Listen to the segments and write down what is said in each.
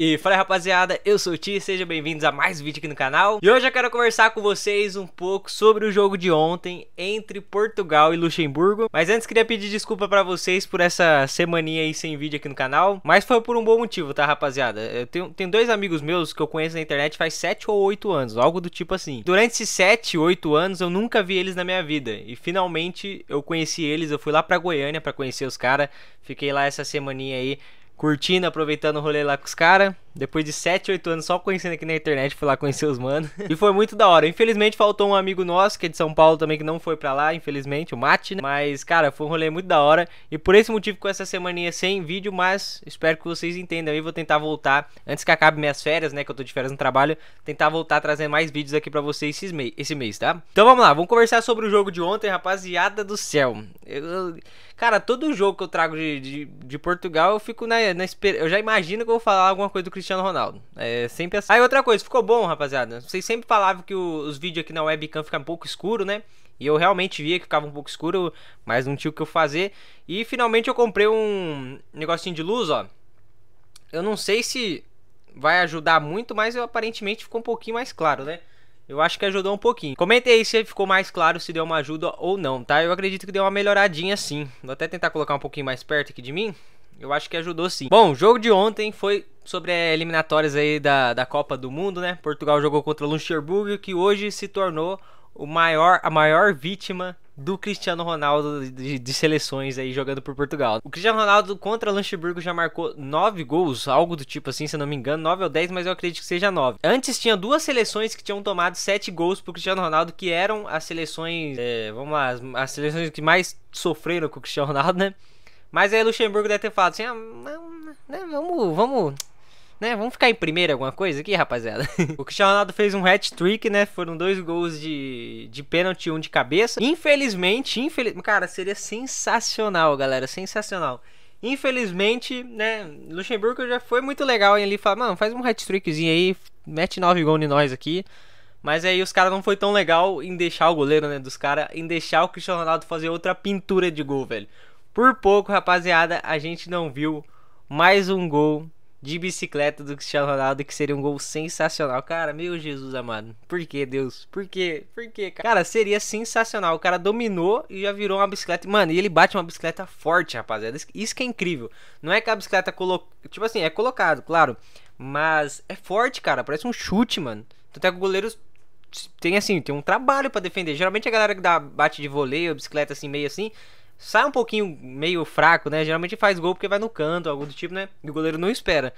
E fala rapaziada, eu sou o Ti, sejam bem-vindos a mais um vídeo aqui no canal. E hoje eu quero conversar com vocês um pouco sobre o jogo de ontem entre Portugal e Luxemburgo. Mas antes queria pedir desculpa pra vocês por essa semaninha aí sem vídeo aqui no canal Mas foi por um bom motivo, tá rapaziada? Eu tenho, tenho dois amigos meus que eu conheço na internet faz 7 ou 8 anos, algo do tipo assim. Durante esses 7, 8 anos eu nunca vi eles na minha vida. E finalmente eu conheci eles, eu fui lá pra Goiânia pra conhecer os caras Fiquei lá essa semaninha aí curtindo, aproveitando o rolê lá com os caras. Depois de 7, 8 anos só conhecendo aqui na internet, fui lá conhecer os manos. e foi muito da hora. Infelizmente faltou um amigo nosso, que é de São Paulo também, que não foi pra lá, infelizmente, o Mate, né? Mas, cara, foi um rolê muito da hora. E por esse motivo, com essa semaninha sem vídeo, mas espero que vocês entendam aí. Vou tentar voltar, antes que acabe minhas férias, né? Que eu tô de férias no trabalho, tentar voltar trazendo mais vídeos aqui pra vocês esse mês, esse mês tá? Então vamos lá, vamos conversar sobre o jogo de ontem, rapaziada do céu. Eu, cara, todo jogo que eu trago de, de, de Portugal, eu fico na, na Eu já imagino que eu vou falar alguma coisa do Cristiano Ronaldo. É sempre assim. Aí outra coisa, ficou bom, rapaziada. Vocês sempre falavam que o, os vídeos aqui na webcam ficam um pouco escuro, né? E eu realmente via que ficava um pouco escuro, mas não tinha o que eu fazer. E finalmente eu comprei um negocinho de luz, ó. Eu não sei se vai ajudar muito, mas eu, aparentemente ficou um pouquinho mais claro, né? Eu acho que ajudou um pouquinho. Comente aí se ficou mais claro, se deu uma ajuda ou não, tá? Eu acredito que deu uma melhoradinha sim. Vou até tentar colocar um pouquinho mais perto aqui de mim. Eu acho que ajudou sim. Bom, o jogo de ontem foi sobre eliminatórias aí da, da Copa do Mundo, né? Portugal jogou contra o Luxemburgo, que hoje se tornou o maior, a maior vítima do Cristiano Ronaldo de, de, seleções aí jogando por Portugal. O Cristiano Ronaldo contra Luxemburgo já marcou 9 gols, algo do tipo assim, se não me engano, 9 ou 10, mas eu acredito que seja 9. Antes tinha duas seleções que tinham tomado 7 gols pro Cristiano Ronaldo, que eram as seleções, é, vamos lá, as, as, seleções que mais sofreram com o Cristiano Ronaldo, né? Mas aí Luxemburgo deve ter falado assim, ah, né, vamos, vamos né? Vamos ficar em primeiro alguma coisa aqui, rapaziada. o Cristiano Ronaldo fez um hat-trick, né? Foram dois gols de, de pênalti um de cabeça. Infelizmente, infeliz... cara, seria sensacional, galera, sensacional. Infelizmente, né, Luxemburgo já foi muito legal ali falar, mano, faz um hat-trickzinho aí, mete nove gols em nós aqui. Mas aí os caras não foi tão legal em deixar o goleiro, né, dos caras, em deixar o Cristiano Ronaldo fazer outra pintura de gol, velho. Por pouco, rapaziada, a gente não viu mais um gol de bicicleta do Cristiano Ronaldo, que seria um gol sensacional. Cara, meu Jesus amado. Por que, Deus? Por quê? Por quê, cara? Cara, seria sensacional. O cara dominou e já virou uma bicicleta. Mano, e ele bate uma bicicleta forte, rapaziada. Isso que é incrível. Não é que a bicicleta colocou. Tipo assim, é colocado, claro. Mas é forte, cara. Parece um chute, mano. Tanto é que o goleiro tem assim, tem um trabalho para defender. Geralmente a galera que dá bate de voleio, bicicleta assim, meio assim, sai um pouquinho meio fraco, né? Geralmente faz gol porque vai no canto, algo do tipo, né? E o goleiro não espera.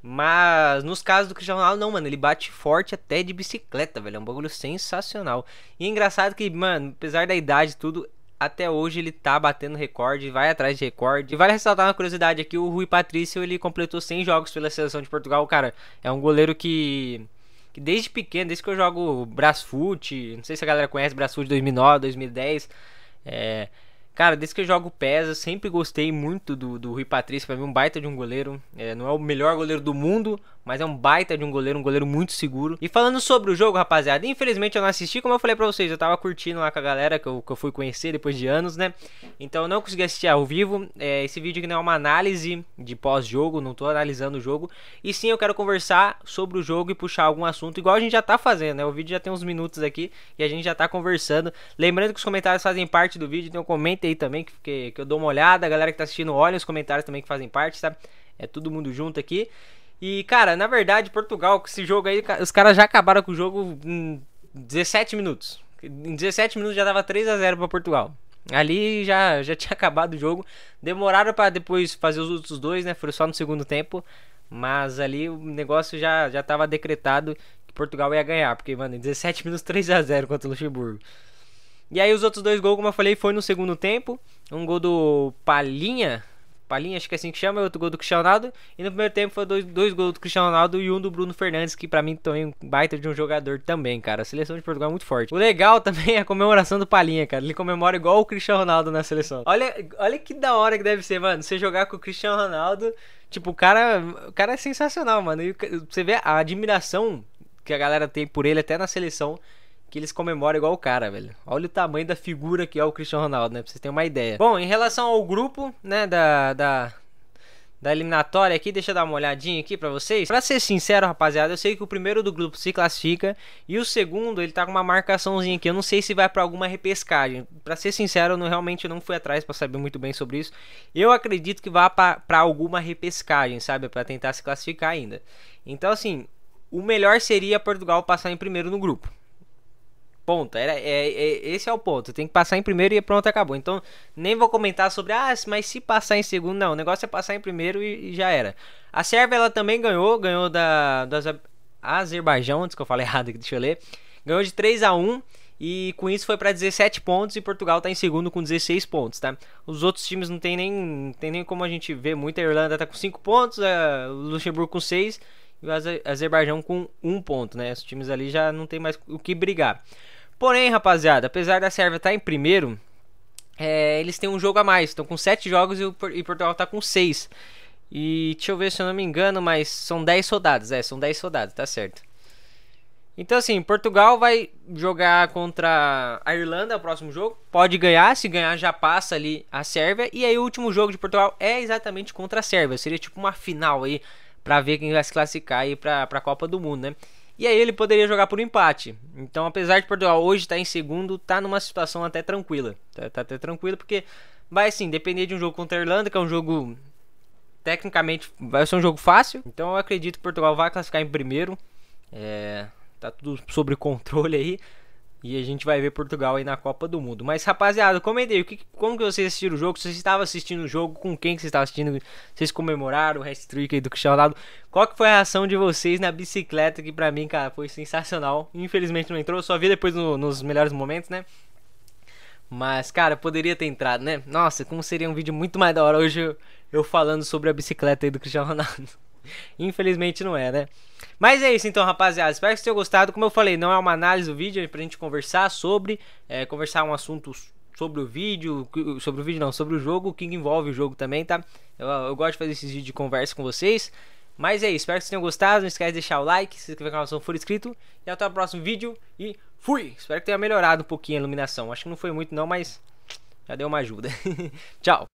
Mas nos casos do Cristiano Ronaldo, não, mano. Ele bate forte até de bicicleta, velho. É um bagulho sensacional. E é engraçado que, mano, apesar da idade e tudo, até hoje ele tá batendo recorde, vai atrás de recorde. E vale ressaltar uma curiosidade aqui: o Rui Patrício ele completou 100 jogos pela seleção de Portugal. Cara, é um goleiro que. que desde pequeno, desde que eu jogo Brasfoot, não sei se a galera conhece Brasfoot 2009, 2010. É Cara, desde que eu jogo PES, eu sempre gostei muito do, do Rui Patrício. Pra mim, um baita de um goleiro. É, não é o melhor goleiro do mundo, mas é um baita de um goleiro, um goleiro muito seguro. E falando sobre o jogo, rapaziada, infelizmente eu não assisti, como eu falei pra vocês, eu tava curtindo lá com a galera que eu, que eu fui conhecer depois de anos, né? Então eu não consegui assistir ao vivo. É, esse vídeo aqui não é uma análise de pós-jogo, não tô analisando o jogo. E sim, eu quero conversar sobre o jogo e puxar algum assunto, igual a gente já tá fazendo, né? O vídeo já tem uns minutos aqui e a gente já tá conversando. Lembrando que os comentários fazem parte do vídeo, então comente aí também que, que, que eu dou uma olhada. A galera que tá assistindo, olha os comentários também que fazem parte, tá? É todo mundo junto aqui. E, cara, na verdade, Portugal, esse jogo aí, os caras já acabaram com o jogo em 17 minutos. Em 17 minutos já dava 3 a 0 para Portugal. Ali já, já tinha acabado o jogo. Demoraram para depois fazer os outros dois, né? Foi só no segundo tempo. Mas ali o negócio já, já tava decretado que Portugal ia ganhar. Porque, mano, em 17 minutos 3 a 0 contra o Luxemburgo. E aí os outros dois gols, como eu falei, foi no segundo tempo. Um gol do Palinha, Palinha, acho que é assim que chama, outro gol do Cristiano Ronaldo. E no primeiro tempo foi dois, dois gols do Cristiano Ronaldo e um do Bruno Fernandes, que para mim também é um baita de um jogador também, cara. A seleção de Portugal é muito forte. O legal também é a comemoração do Palinha, cara. Ele comemora igual o Cristiano Ronaldo na seleção. Olha, olha que da hora que deve ser, mano. Você jogar com o Cristiano Ronaldo, tipo, o cara, o cara é sensacional, mano. E você vê a admiração que a galera tem por ele até na seleção que eles comemoram igual o cara, velho. Olha o tamanho da figura que é o Cristiano Ronaldo, né? Pra vocês terem uma ideia. Bom, em relação ao grupo, né, da, da, da eliminatória aqui, deixa eu dar uma olhadinha aqui para vocês. Para ser sincero, rapaziada, eu sei que o primeiro do grupo se classifica e o segundo, ele tá com uma marcaçãozinha aqui. Eu não sei se vai para alguma repescagem. Para ser sincero, eu não, realmente não fui atrás para saber muito bem sobre isso. Eu acredito que vá para alguma repescagem, sabe, para tentar se classificar ainda. Então assim, o melhor seria Portugal passar em primeiro no grupo. Ponto. Era, é, é, esse é o ponto. Tem que passar em primeiro e pronto, acabou. Então, nem vou comentar sobre, ah, mas se passar em segundo, não. O negócio é passar em primeiro e, e já era. A Sérvia, ela também ganhou, ganhou da, da Azerbaijão, antes que eu falei errado aqui, deixa eu ler. Ganhou de 3 a 1 e com isso foi para 17 pontos e Portugal está em segundo com 16 pontos, tá? Os outros times não tem nem, tem nem como a gente ver muito. A Irlanda está com 5 pontos, a, Luxemburgo com 6 e o Azerbaijão com 1 ponto, né? Os times ali já não tem mais o que brigar. Porém, rapaziada, apesar da Sérvia estar tá em primeiro, é, eles têm um jogo a mais. Estão com 7 jogos e, o, e Portugal está com 6. E deixa eu ver se eu não me engano, mas são 10 rodadas. É, são 10 rodadas, tá certo. Então, assim, Portugal vai jogar contra a Irlanda o próximo jogo. Pode ganhar, se ganhar já passa ali a Sérvia. E aí o último jogo de Portugal é exatamente contra a Sérvia. Seria tipo uma final aí para ver quem vai se classificar aí para a Copa do Mundo, né? E aí ele poderia jogar por empate. Então, apesar de Portugal hoje estar tá em segundo, tá numa situação até tranquila. Tá, tá até tranquilo porque vai sim depender de um jogo contra a Irlanda, que é um jogo tecnicamente vai ser um jogo fácil. Então eu acredito que Portugal vai classificar em primeiro. É, tá tudo sob controle aí. E a gente vai ver Portugal aí na Copa do Mundo. Mas, rapaziada, comentei. Que, como que vocês assistiram o jogo? Se vocês estavam assistindo o jogo, com quem que vocês estavam assistindo? Vocês comemoraram o hat-trick aí do Cristiano Ronaldo? Qual que foi a reação de vocês na bicicleta? Que pra mim, cara, foi sensacional. Infelizmente não entrou. Só vi depois no, nos melhores momentos, né? Mas, cara, poderia ter entrado, né? Nossa, como seria um vídeo muito mais da hora hoje eu, eu falando sobre a bicicleta aí do Cristiano Ronaldo. Infelizmente não é, né? Mas é isso então, rapaziada. Espero que vocês tenham gostado. Como eu falei, não é uma análise do vídeo, é pra gente conversar sobre, é, conversar um assunto sobre o vídeo, sobre o vídeo não, sobre o jogo, o que envolve o jogo também, tá? Eu, eu gosto de fazer esses vídeos de conversa com vocês. Mas é isso, espero que vocês tenham gostado. Não esquece de deixar o like, se inscrever no canal se não for inscrito. E até o próximo vídeo. E fui! Espero que tenha melhorado um pouquinho a iluminação. Acho que não foi muito não, mas já deu uma ajuda. Tchau!